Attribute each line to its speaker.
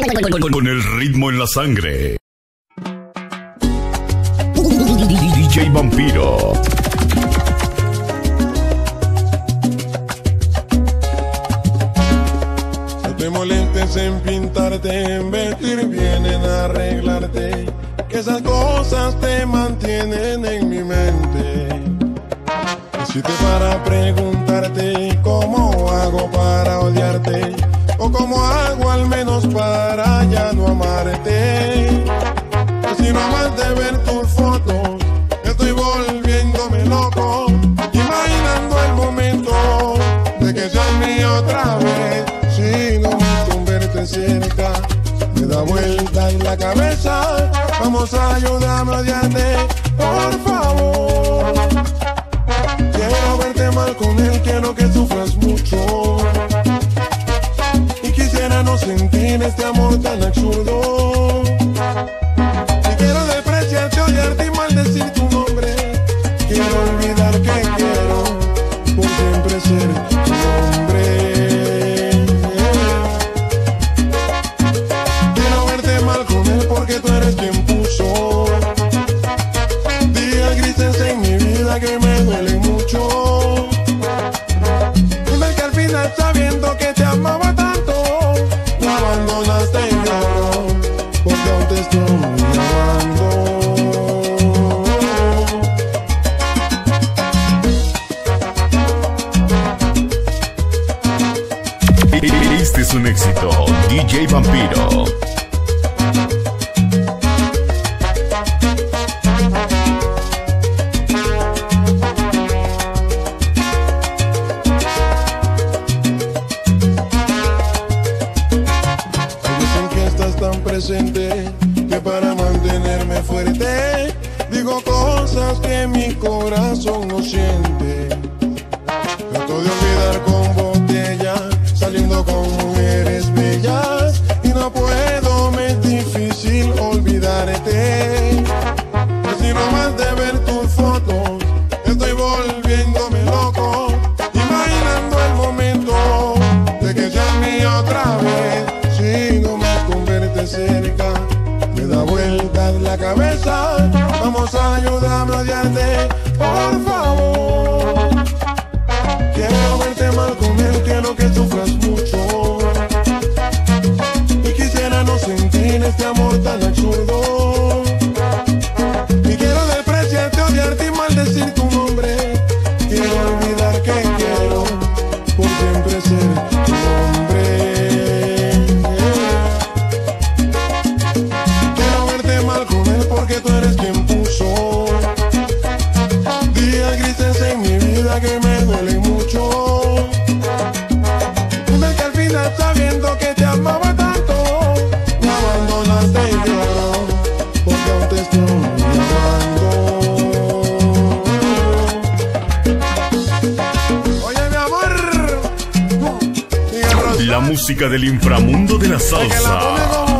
Speaker 1: Con el ritmo en la sangre. DJ Vampiro.
Speaker 2: No te molestes en pintarte, en vestir bien, en arreglarte. Que esas cosas te mantienen en mi mente. Necesité para preguntarte cómo cabeza. Vamos a ayudarme a odiarte, por favor. Quiero verte mal con él, quiero que sufras mucho. Y quisiera no sentir este amor tan absurdo. Sabiendo que te amaba tanto, me abandonaste y lloro porque aún te estoy amando.
Speaker 1: Este es un éxito. DJ Vampiro.
Speaker 2: Que para mantenerme fuerte digo cosas que mi corazón no siente. Por favor. Quiero verte mal él, quiero que sufras mucho. Y quisiera no sentir este amor tan absurdo.
Speaker 1: Música del inframundo de la salsa.